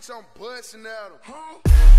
bitch, I'm busting at him. Huh?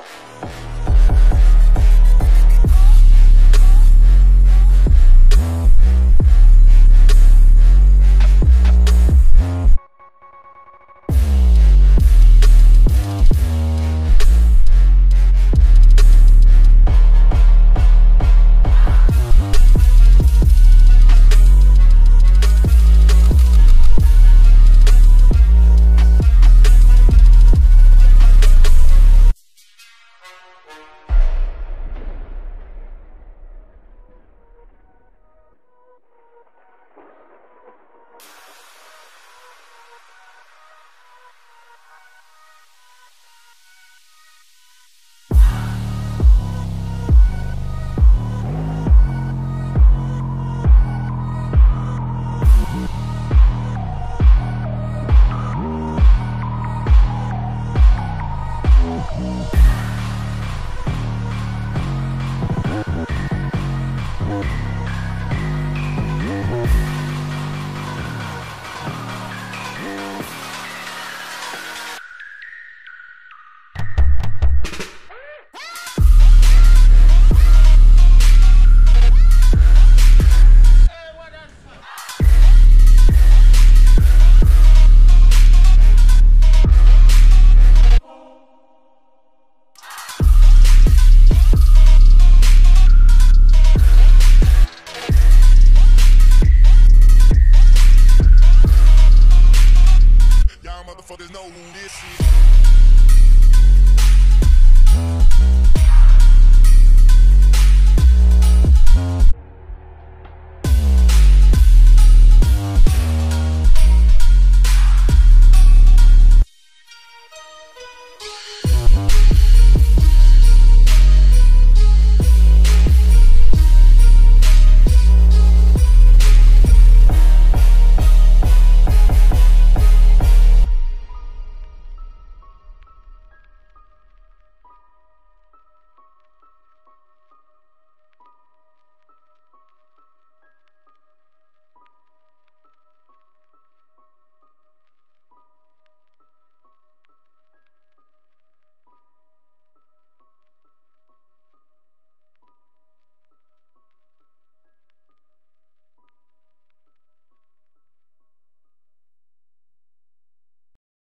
何?